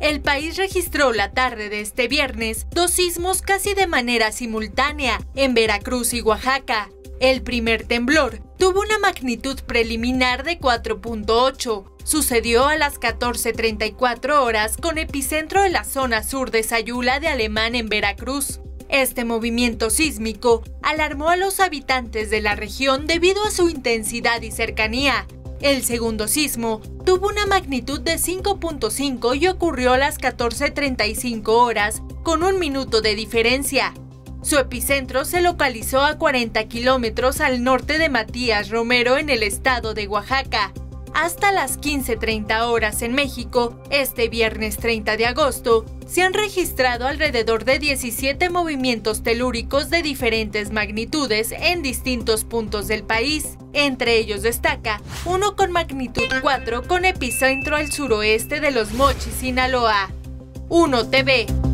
El país registró la tarde de este viernes dos sismos casi de manera simultánea en Veracruz y Oaxaca. El primer temblor tuvo una magnitud preliminar de 4.8. Sucedió a las 14.34 horas con epicentro en la zona sur de Sayula de Alemán en Veracruz. Este movimiento sísmico alarmó a los habitantes de la región debido a su intensidad y cercanía. El segundo sismo tuvo una magnitud de 5.5 y ocurrió a las 14.35 horas con un minuto de diferencia. Su epicentro se localizó a 40 kilómetros al norte de Matías Romero en el estado de Oaxaca. Hasta las 15.30 horas en México, este viernes 30 de agosto, se han registrado alrededor de 17 movimientos telúricos de diferentes magnitudes en distintos puntos del país. Entre ellos destaca uno con magnitud 4 con epicentro al suroeste de Los Mochis, Sinaloa. 1 TV